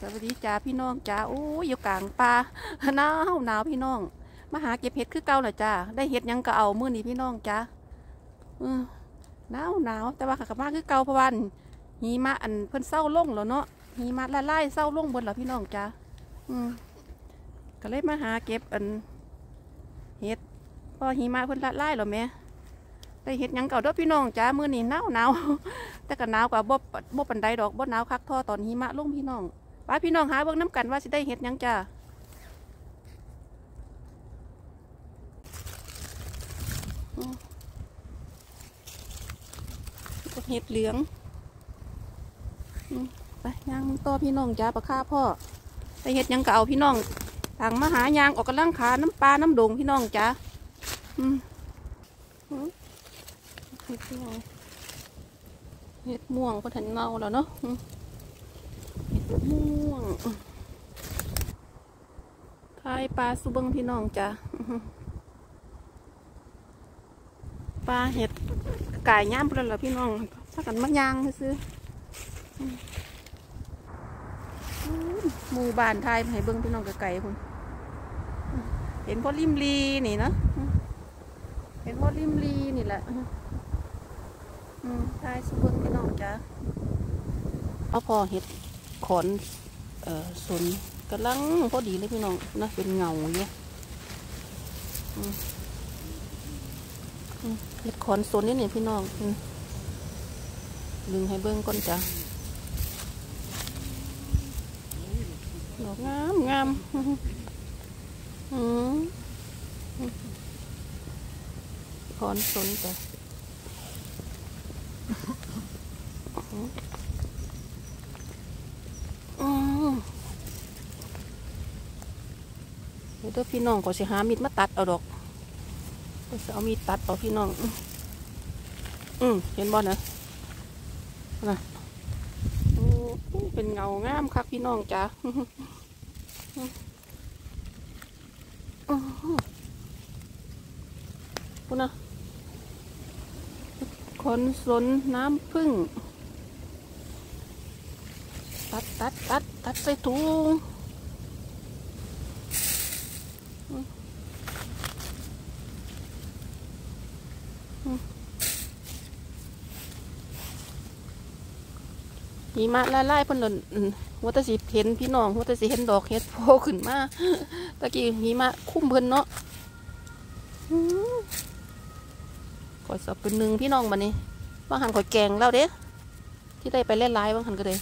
สวัสดีจ้าพี่น้องจ้าโอ้ยอยู่กลางป่าหนาวหนาวพี่น้องมาหาเก็บเห็ดคือเก่าน่ะจ้าได้เห็ดยังก็เอามื้อนี้พี่น้องจ้าหนาวหนาวแต่ว่าขากลับมาคือเก่าพว่าหิมะอันเพิ่นเศร้าลงแล้วเนาะหิมะละลายเศร้าลงบนแล้วพี่น้องจ้าอืมก็เลยมาหาเก็บอันเห็ดพอหิมะเพิ่นละลายแล้วแม่ได้เห็ดยังเก่าด้อพี่น้องจ้ามื้อนี้หนาวหนาวแต่ก็หนาวกว่าบ่บ่ปันใดดอกบ่หนาวคักท่อตอนหิมะลงพี่น้อง ป้าพี่น้องหาเบิ่งน้ำกันว่าสิได้เห็ดยังจ้าเห็ดเหลืองไปย่างต่อพี่น้องจ้าปลาข้าพ่อได้เห็ดยังก็เอาพี่น้องทางมาหายางออกกำลังขาน้ำปลาน้ำดงพี่น้องจ้าอืมเห็ดพี่น้องเห็ดม่วงก็ทันเมาแล้วเนาะ ม่วงทายปลาสุเบิงพี่น้องจ้ะปลาเห็ดไก่ย่ามเปล่าล่ะพี่น้องถ้ากันมะยางซื้ออืมอืมหมู่บ้านไทยให้เบิ้งพี่น้องไก่ๆคุณเห็นพ่อริมลีนี่เนาะเห็นพ่อริมลีนี่แหละทายสุเบิงพี่น้องจ้ะเอาพอเห็ด ขอนเอ่อสนกำลังพอดีเลยพี่น้องนะเป็นเงาเยอืมอืมเห็ดขอนสนนี่เนี่ยพี่น้องอืมดึงให้เบิ้งก่อนจ้ะดอกงามงามอืมอืมขอนสนจ้ะอืม อืมเด้อพี่น้องก็สิหามีดมาตัดเอาดอกก็จะเอามีดตัดเอาพี่น้อง อืมอืมเห็นบ่นะนะโอ้เป็นเงางามคักพี่น้องจ้าคุณนะคนสนน้ำพึ่ง ตัดตัดตัดตัดใส่ถุง หิมะละลายเพิ่นหล่นอืมหัวตสีเห็นพี่น้องหัวตสีเห็นดอกเห็ดโผล่ขึ้นมาตะกี้หิมะคุ้มเพิ่นเนาะขอสอบเป็นหนึ่งพี่น้องมานี่บางหันขอยแกงแล้วเด้ที่ได้ไปเล่นไลายบางหันก็เลย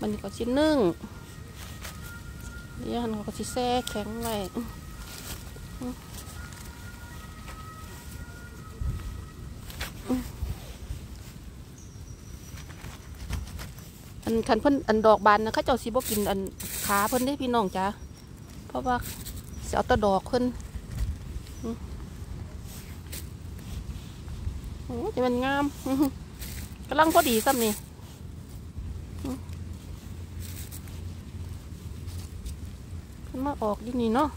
มันก็ชิ้นหนึ่ง ยวมันก็ชิ้แช่แข็งไว้อันคันเพิ่นอันดอกบานนะเขาเจ้าสิบ่กินอันขาเพิ่นได้พี่น้องจ้าเพราะว่าเสิเอาตะดอกเพิ่นโอ้จะมันงามกำลังพอดีซ้ำนี่ มาออกที่นี่เนาะ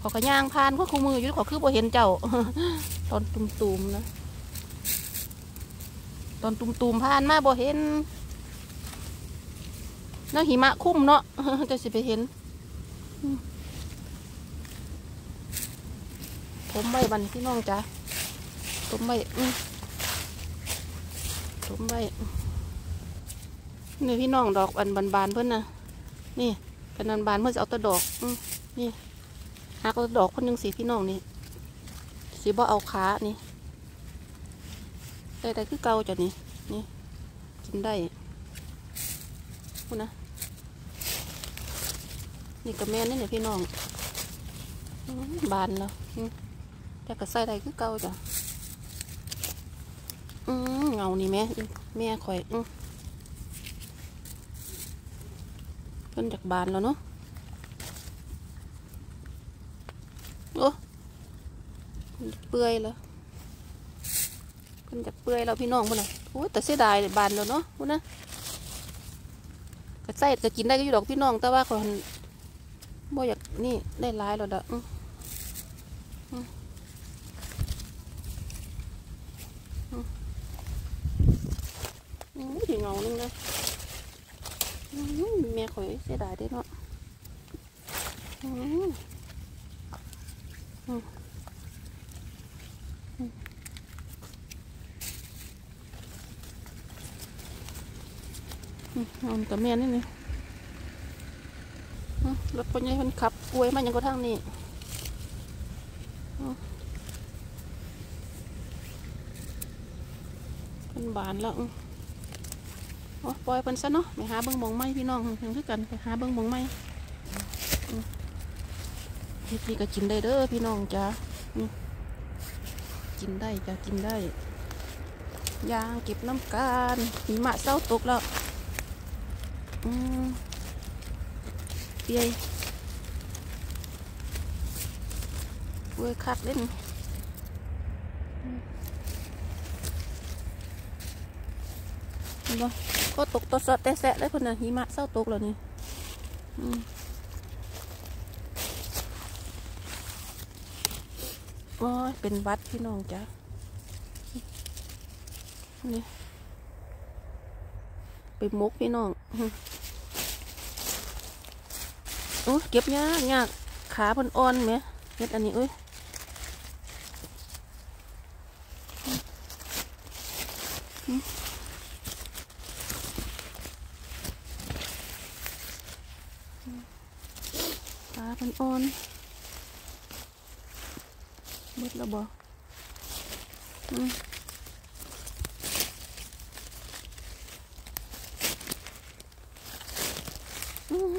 ขอกระย่างพานก็คู่มืออยู่ขอคือบ่เห็นเจ้า ตอนตุ่มๆนะ ตอนตุ่มๆพานมาบ่เห็นน้าหิมะคุ้มเนาะจะสิไปเห็นผมใบบันพี่น้องจ้ะผมใบผมใบนี่พี่น้องดอกอันบานๆเพิ่นนะนี่ กันนันบานเมื่อจะเอาตะดอกอนี่หักเอาตะดอกคนหนึ่งสีพี่น้องนี่สีบ่เอาขานี่ได้ได้คือเก่าจ้ะนี่นี่กินได้พูดนะนี่กับแม่นี่เนี่ยพี่น้องบานแล้วแต่ก็ใส่ได้คือเก่าจ้ะอืมเงานี่แม่แม่ข่อยอืม เพิ่นจากบานแล้วเนาะโอ้เปื่อยแล้วเพิ่นจากเปื่อยแล้วพี่น้องพุ่นนะโอ้แต่เสียดายบานแล้วเนาะพุ่นนะก็ใส่ก็กินได้ก็อยู่ดอกพี่น้อง แต่ว่าคนบ่อยากนี่ได้ร้ายแล้วดอกอื้ออื้ออื้ออื้อที่เงานึงนะ แม่ข่อยเสียดายด้เนาะอืมอืมอืมอืมเอากับแม่นี่นี่อืมรถพ่อใหญ่มันขับกล้วยมายังก็ทางนี้อืมมันบานแล้วอืมโอ้ ปล่อยเพิ่นซะเนาะไปหาเบิ่งหมองไม้พี่น้องถึงคือกันไปหาเบิ่งหมองไม้อืมเฮ็ดนี่ก็กินได้เด้อพี่น้องจ้าอืมกินได้จ้ากินได้ยางเก็บน้ำกันหิมะเศร้าตกแล้วอืมเปียยเว้ยคักเล่นเห็นบ่ ก็ตกตะสะแต่แสะได้เพิ่นน่ะหิมะเศร้าตกแล้วนี่อืมโอ้ยเป็นวัดพี่น้องจ้ะนี่ไปมุกพี่น้องอืมโอ้ยเก็บยากยากขาเพิ่นอ่อนไหมเฮ็ดอันนี้เอ้ยขาเพิ่น อ่อนหมดแล้วบ่อืมอืม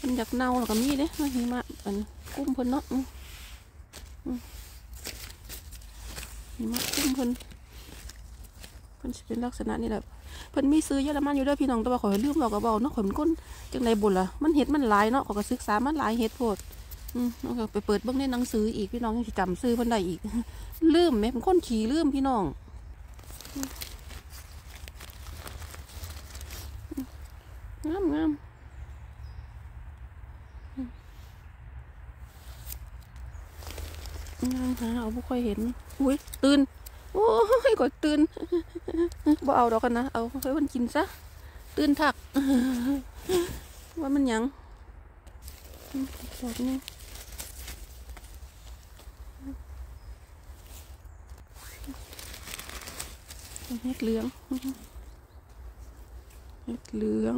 มันอยากเน่าแล้วก็มีเด้มันหิมะอันกุ้มเพิ่นเนาะอืมอืมหิมะกุ้มเพิ่นเพิ่นสิเป็นลักษณะนี้แหละ เพิ่นมีซื้อเยอรมันอยู่ด้อพี่น้องแต่ว่าข่อยลืมบอกกับเบาเนาะข่อยมันก้นจังไดบุญล่ะมันเห็ดมันหลายเนาะข่อยก็ศึกษามันหลายเห็ดโพดอืมไปเปิดเบิ่งในหนังสืออีกพี่น้องยังสิจำซื้อเพิ่นได้อีก ลืมแหม่เป็นคนขี่ลืมพี่น้องงามงามงามหาเอาบ่ค่อยเห็น อุ้ยตื่น โอ้ยกดตื่นบ่เอาดอกกันนะ เอาให้มันกินซะ ตื่นถัก ว่ามันยังอืมดนี้เห็ดเหลือง เห็ดเหลือง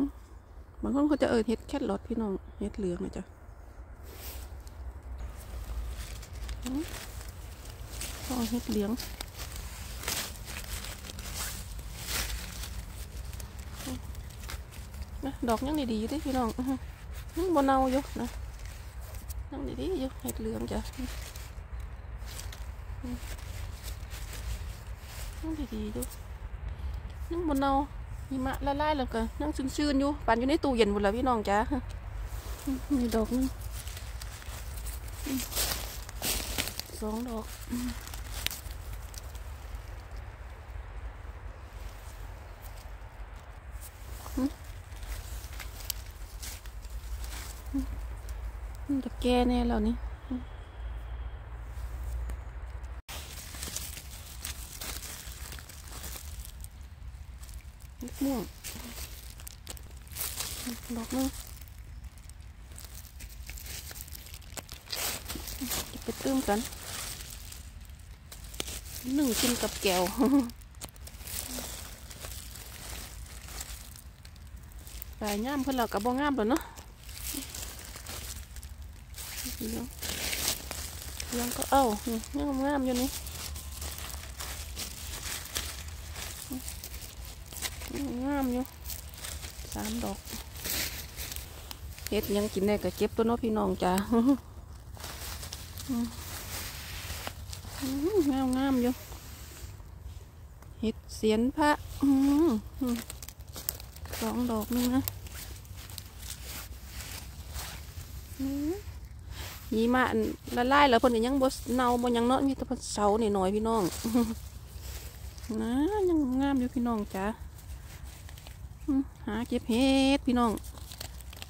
บางคนเขาจะเอิดเห็ดแครอทพี่น้อง เห็ดเหลืองนะจ๊ะอืมอ๋อเห็ดเหลือง นะ ดอกยังดีๆอยู่เด้พี่น้องอื้อหือยังบนเนาอยู่นะยังดีๆอยู่เห็ดเหลืองจ้ะอืมยังดีๆอยู่ยังบนเนาหิมะละลายแล้วก็ยังชื้นๆอยู่ปั่นอยู่ในตู้เย็นหมดแล้วพี่น้องจ้ะอืมนี่ดอกนึงอืมสองดอกอืมมัน จะแก่แน่แล้วนี่ลูกม่วงดอกนึงจะไปตื้มกันหนึ่งกินกับแก้วปลายงามเพื่อนเรากับบ่งามแล้วเนาะ เหลืองเหลืองก็เอ้านี่ยังงามอยู่นี่งามอยู่สามดอกเฮ็ดยังกินได้ก็เก็บตัวนาะพี่น้องจ้างามงามอยู่เห็ดเสียนพระสองดอกนึงนะ หิมะละลายแล้วเพิ่นก็ยังบ่เน่าบ่ยังเนาะมีแต่เพิ่นเสาหน่อยพี่น้องนะยังงามอยู่พี่น้องจ้าหาเก็บเห็ดพี่น้อง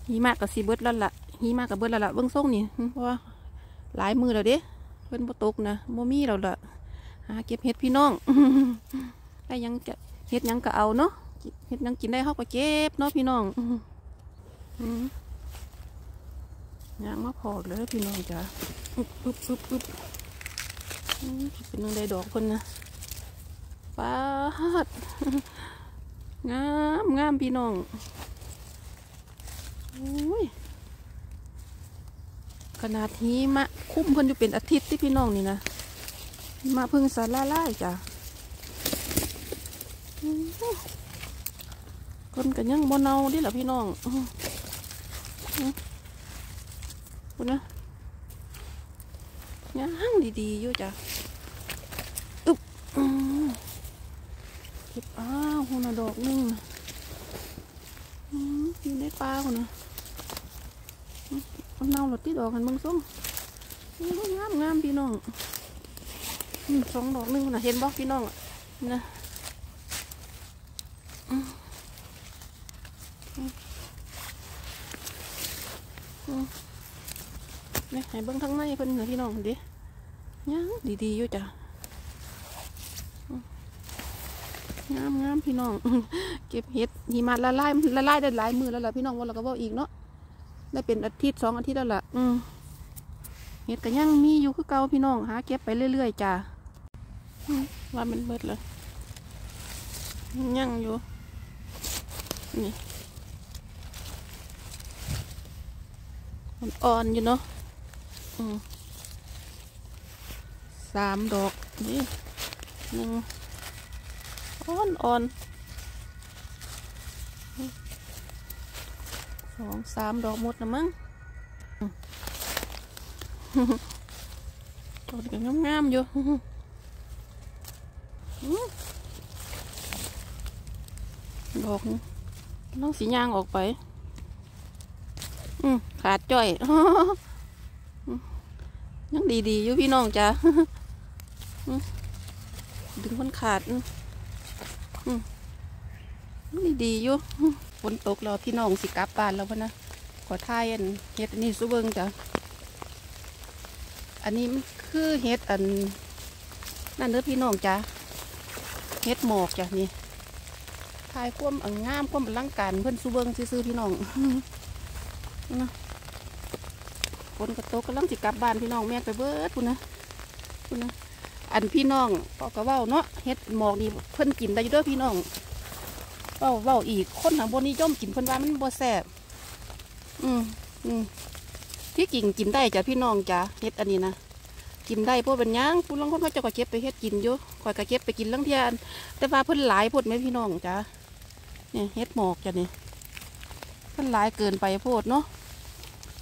หิมะก็สิเบิดแล้วล่ะหิมะก็เบิดแล้วล่ะเบิ่งทรงนี่เพราะว่าหลายมือแล้วเด้เพิ่นบ่ตกนะบ่มีแล้วล่ะหาเก็บเห็ดพี่น้องได้ยังจะเห็ดยังก็เอาเนาะเห็ดยังกินได้เขาก็เก็บเนาะพี่น้องอืม ยางมาพอเลยพี่น้องจ้ะอึบอึบอึบอึบเป็นนังได้ดอกคนนะป้าดงามงามพี่น้องโอ้ยขนาดหิมะคุ้มเพิ่นอยู่เป็นอาทิตย์ที่พี่น้องนี่นะหิมะเพิ่งสาล่าล่ายจ้ะคนกันยังบ่เนาดิล่ะพี่น้องอ คุณนะยังดีๆอยู่จ้ะอึบอื้อเก็บอ้าวหุ่นะดอกหนึงน่ะอื้ออยู่ในป่าคนนะอื้นเน่าหลดที่ดอกกันเบิ่งส้มงามงามพี่น้องอืมสองดอกหนึงนะเห็นบ่พี่น้องอะนะอื้ออื้ออื้อ นี่ให้เบิ่งทั้งในเพิ่นนะพี่น้องดิยังดีๆอยู่จ้ะงามงามพี่น้อง เก็บเห็ดหิมะละลายละลายได้หลายมือแล้วล่ะพี่น้องว่าเราก็บอกอีกเนาะได้เป็นอาทิตย์สองอาทิตย์แล้วล่ะอืมเห็ดก็ยังมีอยู่คือเก่าพี่น้องหาเก็บไปเรื่อยๆจ้าว่ามันเบิดเลยยังอยู่นี่มันอ่อนอยู่เนาะ สามดอกนี่หนึ่งอ่อนอ่อนสองสามดอกหมดนะมั้งต้นก็งามๆอยู่อื้อดอกนี้น้องสียางออกไปอืมขาดจ่อยอืม ยังดีๆอยู่พี่น้องจ้ะอืมดึงมันขาดอืมอืมยังดีๆอยู่ฝนตกแล้วพี่น้องสิกลับบ้านแล้วพะนะขอทายอันเฮ็ดอันนี้สุเบิงจ้ะอันนี้มันคือเฮ็ดอันนั่นเด้อพี่น้องจ้ะเฮ็ดหมอกจ้ะนี่ทายความอังงามความอลังการเพิ่อนสุเบิงซื่อๆพี่น้องนะ ฝนกระตกกำลังสิกลับบ้านพี่น้องแม่ไปเบิดพุ่นนะพุ่นนะอันพี่น้องก็กระเว้าเนาะเฮ็ดหมอกนี่เพิ่นกินได้อยู่เด้อพี่น้องเว้าเว้าอีกคนทางบนนิยมกินเพิ่นว่ามันบ่แซ่บอืมอืมที่กินกินได้จ้ะพี่น้องจ้ะเฮ็ดอันนี้นะกินได้พราะเป็นยังผู้ลางคนเขาจะก็เก็บไปเฮ็ดกินอยู่ข่อยก็เก็บไปกินลังเทียนแต่ว่าเพิ่นหลายพดไหมพี่น้องจ้ะเนี่ยเฮ็ดหมอกจ้ะนี่เพิ่นหลายเกินไปโพดเนาะ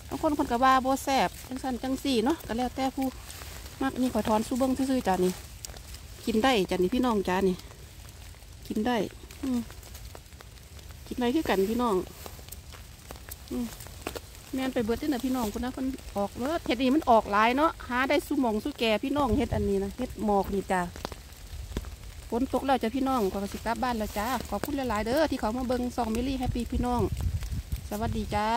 บางคนเพิ่นก็ว่าโบแซบจังซั่นจังซี่เนาะก็แล้วแต่ผู้มักนี่ข่อยถอนสู้เบิ่งซื่อๆจ้ะนี่กินได้จ้ะนี่พี่น้องจ้ะนี่กินได้ อืกินอะไรคือกันพี่น้องอืมแม่นไปเบิดที่นะพี่น้องคนนะมันออกเบิดเห็ดนี่มันออกหลายเนาะหาได้สู้มองสู้แก่พี่น้องเห็ดอันนี้นะเห็ดหมอกนี่จ้าฝนตกแล้วจ้ะพี่น้องก็สิกลับบ้านแล้วจ้าขอบคุณหลายๆเด้อที่เขามาเบิ่งซองมิลลี่แฮปปี้พี่น้อง สวัสดีจ้า